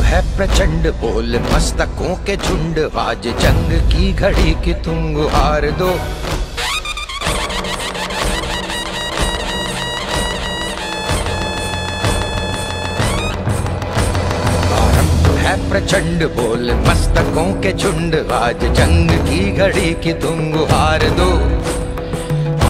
है प्रचंड बोल, मस्तकों के झुंड। आज जंग की घड़ी की तुम हार दो। है प्रचंड बोल, मस्तकों के झुंड। आज जंग की घड़ी की तुम हार दो।